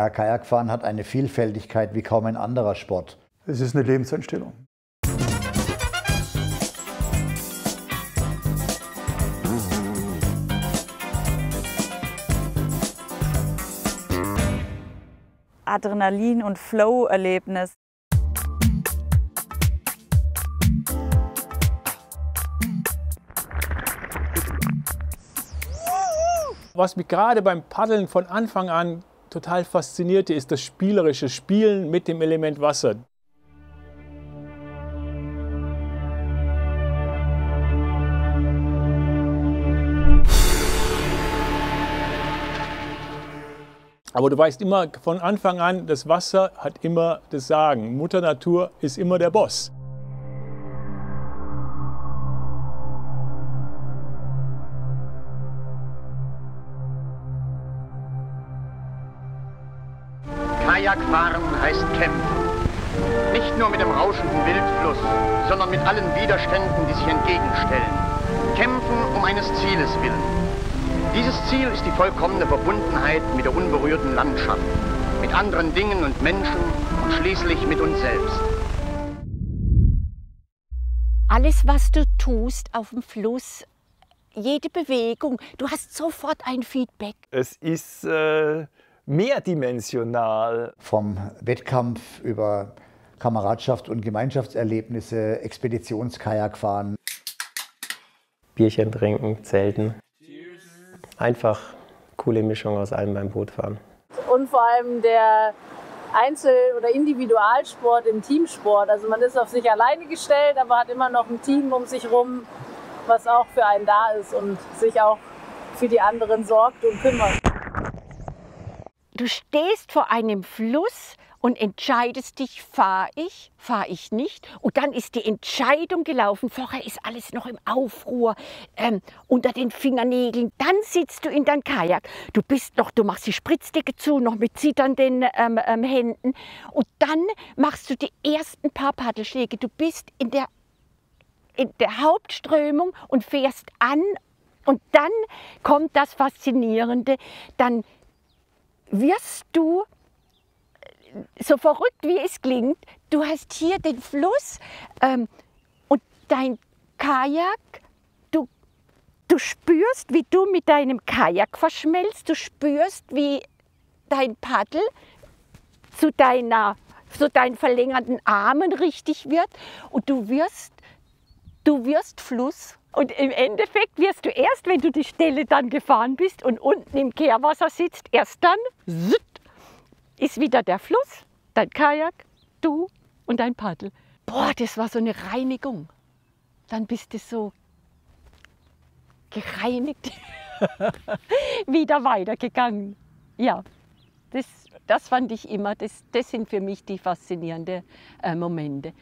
Ja, Kajakfahren hat eine Vielfältigkeit wie kaum ein anderer Sport. Es ist eine Lebensentstellung. Adrenalin- und Flow-Erlebnis. Was mich gerade beim Paddeln von Anfang an total faszinierte, ist das spielerische Spielen mit dem Element Wasser. Aber du weißt immer von Anfang an, das Wasser hat immer das Sagen. Mutter Natur ist immer der Boss. Kajakfahren heißt kämpfen. Nicht nur mit dem rauschenden Wildfluss, sondern mit allen Widerständen, die sich entgegenstellen. Kämpfen um eines Zieles willen. Dieses Ziel ist die vollkommene Verbundenheit mit der unberührten Landschaft, mit anderen Dingen und Menschen und schließlich mit uns selbst. Alles, was du tust auf dem Fluss, jede Bewegung, du hast sofort ein Feedback. Es ist äh, mehrdimensional. Vom Wettkampf über Kameradschaft und Gemeinschaftserlebnisse, Expeditionskajakfahren. Bierchen trinken, zelten. Einfach coole Mischung aus allem beim Bootfahren. Und vor allem der Einzel- oder Individualsport im Teamsport. Also man ist auf sich alleine gestellt, aber hat immer noch ein Team um sich rum, was auch für einen da ist und sich auch für die anderen sorgt und kümmert. Du stehst vor einem Fluss und entscheidest dich, fahre ich, fahre ich nicht. Und dann ist die Entscheidung gelaufen. Vorher ist alles noch im Aufruhr, ähm, unter den Fingernägeln. Dann sitzt du in dein Kajak. Du bist noch, du machst die Spritzdecke zu, noch mit zitternden ähm, ähm, Händen. Und dann machst du die ersten paar Paddelschläge. Du bist in der, in der Hauptströmung und fährst an. Und dann kommt das Faszinierende. Dann wirst du so verrückt wie es klingt, du hast hier den Fluss ähm, und dein Kajak, du, du spürst, wie du mit deinem Kajak verschmelzt, du spürst, wie dein Paddel zu, deiner, zu deinen verlängerten Armen richtig wird und du wirst, du wirst Fluss. Und im Endeffekt wirst du erst, wenn du die Stelle dann gefahren bist und unten im Kehrwasser sitzt, erst dann ist wieder der Fluss, dein Kajak, du und dein Paddel. Boah, das war so eine Reinigung. Dann bist du so gereinigt wieder weitergegangen. Ja, das, das fand ich immer, das, das sind für mich die faszinierenden äh, Momente.